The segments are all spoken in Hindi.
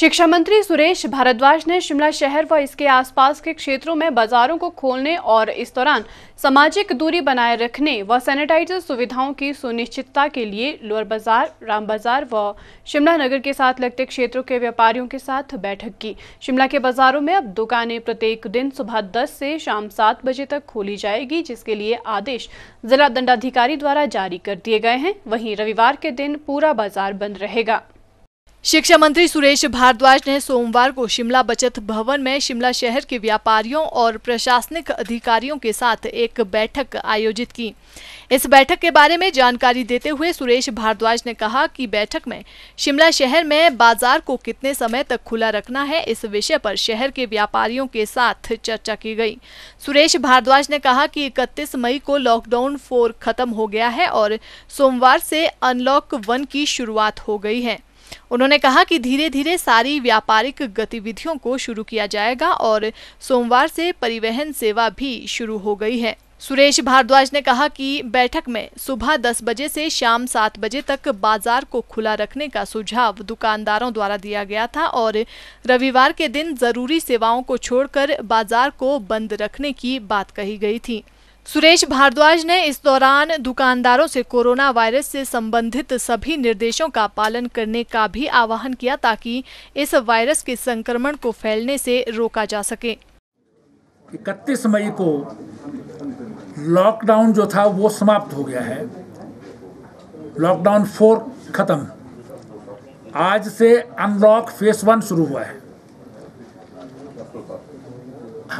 शिक्षा मंत्री सुरेश भारद्वाज ने शिमला शहर व इसके आसपास के क्षेत्रों में बाजारों को खोलने और इस दौरान सामाजिक दूरी बनाए रखने व सैनिटाइजर सुविधाओं की सुनिश्चितता के लिए लोअर बाज़ार, राम बाज़ार व शिमला नगर के साथ लगते क्षेत्रों के व्यापारियों के साथ बैठक की। शिमला के बाजारों में अब दुकानें प्रत्येक दिन सुबह 10 से शाम सात बजे तक खोली जाएगी, जिसके लिए आदेश जिला दंडाधिकारी द्वारा जारी कर दिए गए हैं। वहीं रविवार के दिन पूरा बाज़ार बंद रहेगा। शिक्षा मंत्री सुरेश भारद्वाज ने सोमवार को शिमला बचत भवन में शिमला शहर के व्यापारियों और प्रशासनिक अधिकारियों के साथ एक बैठक आयोजित की। इस बैठक के बारे में जानकारी देते हुए सुरेश भारद्वाज ने कहा कि बैठक में शिमला शहर में बाज़ार को कितने समय तक खुला रखना है, इस विषय पर शहर के व्यापारियों के साथ चर्चा की गई। सुरेश भारद्वाज ने कहा कि 31 मई को लॉकडाउन फोर खत्म हो गया है और सोमवार से अनलॉक वन की शुरुआत हो गई है। उन्होंने कहा कि धीरे धीरे सारी व्यापारिक गतिविधियों को शुरू किया जाएगा और सोमवार से परिवहन सेवा भी शुरू हो गई है। सुरेश भारद्वाज ने कहा कि बैठक में सुबह 10 बजे से शाम 7 बजे तक बाज़ार को खुला रखने का सुझाव दुकानदारों द्वारा दिया गया था और रविवार के दिन ज़रूरी सेवाओं को छोड़कर बाज़ार को बंद रखने की बात कही गई थी। सुरेश भारद्वाज ने इस दौरान दुकानदारों से कोरोना वायरस से संबंधित सभी निर्देशों का पालन करने का भी आह्वान किया ताकि इस वायरस के संक्रमण को फैलने से रोका जा सके। इकतीस मई को लॉकडाउन जो था, वो समाप्त हो गया है। लॉकडाउन फोर खत्म। आज से अनलॉक फेस वन शुरू हुआ है।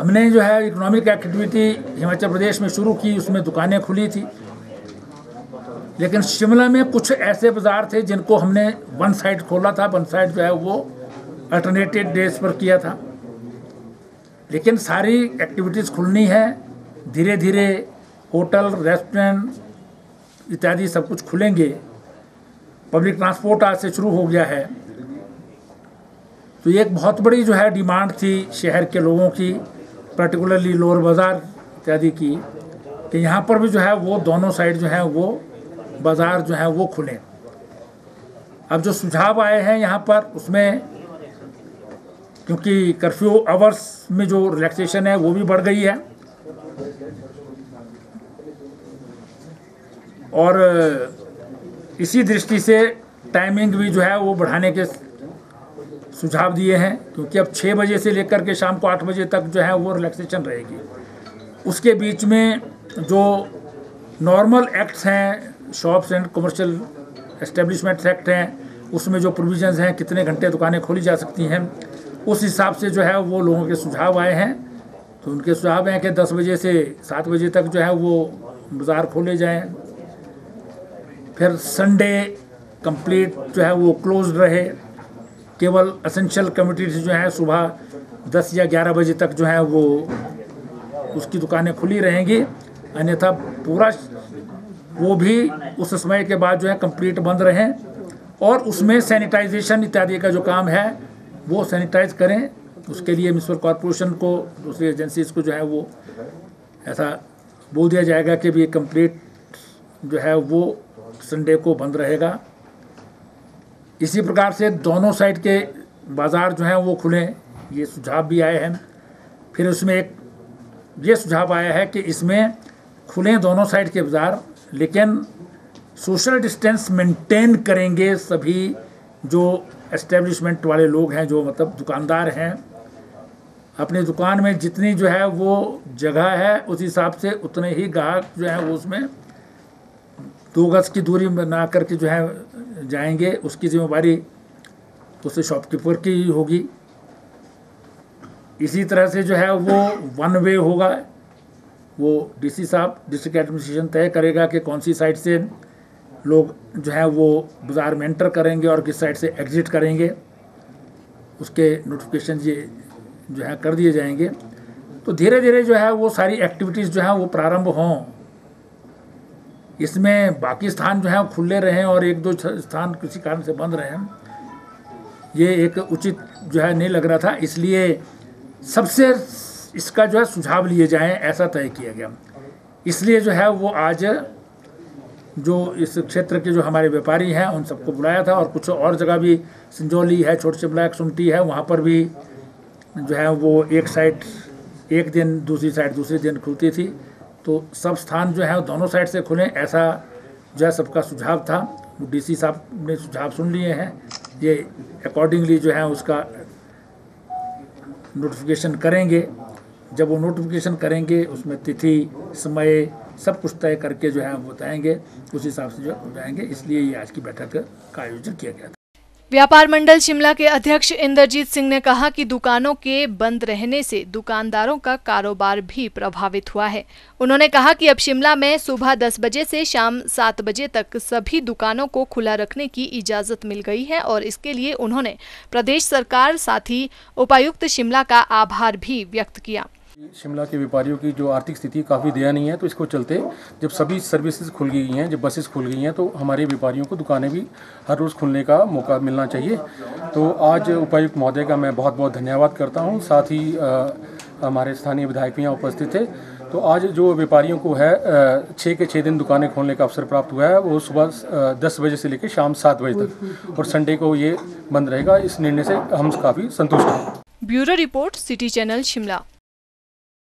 हमने जो है इकोनॉमिक एक्टिविटी हिमाचल प्रदेश में शुरू की, उसमें दुकानें खुली थी। लेकिन शिमला में कुछ ऐसे बाज़ार थे जिनको हमने वन साइड खोला था वन साइड जो है वो अल्टरनेटेड डेज़ पर किया था। लेकिन सारी एक्टिविटीज़ खुलनी है धीरे धीरे होटल रेस्टोरेंट इत्यादि सब कुछ खुलेंगे। पब्लिक ट्रांसपोर्ट आज से शुरू हो गया है। तो एक बहुत बड़ी जो है डिमांड थी शहर के लोगों की। पर्टिकुलरली लोअर बाज़ार इत्यादि की, कि यहाँ पर भी जो है वो दोनों साइड जो है वो बाज़ार जो है वो खुले। अब जो सुझाव आए हैं यहाँ पर, उसमें क्योंकि कर्फ्यू आवर्स में जो रिलैक्सेशन है वो भी बढ़ गई है। और इसी दृष्टि से टाइमिंग भी जो है वो बढ़ाने के सुझाव दिए हैं, क्योंकि अब छः बजे से लेकर के शाम को आठ बजे तक जो है वो रिलैक्सेशन रहेगी। उसके बीच में जो नॉर्मल एक्ट्स हैं shops and commercial establishments act हैं, उसमें जो प्रोविजंस हैं, कितने घंटे दुकानें खोली जा सकती हैं, उस हिसाब से जो है वो लोगों के सुझाव आए हैं। तो उनके सुझाव हैं कि दस बजे से सात बजे तक जो है वो बाज़ार खोले जाएँ। फिर संडे कंप्लीट जो है वो क्लोज रहे। केवल असेंशियल कमिटी जो है सुबह दस या ग्यारह बजे तक जो है वो उसकी दुकानें खुली रहेंगी। अन्यथा पूरा वो भी उस समय के बाद जो है कंप्लीट बंद रहें और उसमें सैनिटाइजेशन इत्यादि का जो काम है, वो सैनिटाइज करें। उसके लिए म्यूनसिपल कॉरपोरेशन को, दूसरी एजेंसीज को जो है वो ऐसा बोल दिया जाएगा कि भी कंप्लीट जो है वो संडे को बंद रहेगा। इसी प्रकार से दोनों साइड के बाज़ार जो हैं वो खुलें, ये सुझाव भी आए हैं। फिर उसमें एक ये सुझाव आया है कि इसमें खुलें दोनों साइड के बाज़ार, लेकिन सोशल डिस्टेंस मेंटेन करेंगे सभी जो एस्टेब्लिशमेंट वाले लोग हैं, जो मतलब दुकानदार हैं। अपनी दुकान में जितनी जो है वो जगह है, उस हिसाब से उतने ही ग्राहक जो हैं वो उसमें दो गज़ की दूरी बना करके जो है जाएँगे, उसकी जिम्मेवारी उस शॉपकीपर की होगी। इसी तरह से जो है वो वन वे होगा। वो डीसी साहब डिस्ट्रिक्ट एडमिनिस्ट्रेशन तय करेगा कि कौन सी साइड से लोग जो है वो बाज़ार में एंटर करेंगे और किस साइड से एग्ज़िट करेंगे। उसके नोटिफिकेशन ये जो है कर दिए जाएँगे। तो धीरे धीरे जो है वो सारी एक्टिविटीज़ जो है वो प्रारंभ हों। इसमें बाकी स्थान जो है खुले रहें और एक दो स्थान किसी कारण से बंद रहें। ये एक उचित जो है, नहीं लग रहा था, इसलिए सबसे इसका जो है, सुझाव लिए जाएँ, ऐसा तय किया गया। इसलिए जो है, वो आज जो इस क्षेत्र के जो हमारे व्यापारी हैं, उन सबको बुलाया था और कुछ और जगह भी, संजौली है, छोटे चिबला सुमटी है, वहाँ पर भी जो है, वो एक साइड, एक दिन, दूसरी साइड, दूसरे दिन खुलती थी। तो सब स्थान जो है दोनों साइड से खुलें, ऐसा जो है सबका सुझाव था। डीसी साहब ने सुझाव सुन लिए हैं। ये अकॉर्डिंगली जो है उसका नोटिफिकेशन करेंगे। जब वो नोटिफिकेशन करेंगे, उसमें तिथि, समय, सब कुछ तय करके जो है बताएँगे। उस हिसाब से जो जाएँगे इसलिए ये आज की बैठक का आयोजन किया गया था। व्यापार मंडल शिमला के अध्यक्ष इंद्रजीत सिंह ने कहा कि दुकानों के बंद रहने से दुकानदारों का कारोबार भी प्रभावित हुआ है। उन्होंने कहा कि अब शिमला में सुबह 10 बजे से शाम 7 बजे तक सभी दुकानों को खुला रखने की इजाज़त मिल गई है और इसके लिए उन्होंने प्रदेश सरकार साथ ही उपायुक्त शिमला का आभार भी व्यक्त किया। शिमला के व्यापारियों की जो आर्थिक स्थिति काफ़ी दयनीय है तो इसको चलते जब सभी सर्विसेज़ खुल गई हैं, जब बसेस खुल गई हैं तो हमारे व्यापारियों को दुकानें भी हर रोज़ खुलने का मौका मिलना चाहिए। तो आज उपायुक्त महोदय का मैं बहुत बहुत धन्यवाद करता हूँ, साथ ही हमारे स्थानीय विधायक भी यहाँ उपस्थित थे। तो आज जो व्यापारियों को है छः के छः दिन दुकानें खोलने का अवसर प्राप्त हुआ है, वो सुबह दस बजे से लेकर शाम सात बजे तक। और संडे को ये बंद रहेगा, इस निर्णय से हम काफ़ी संतुष्ट हैं। Bureau report, city channel, Shimla.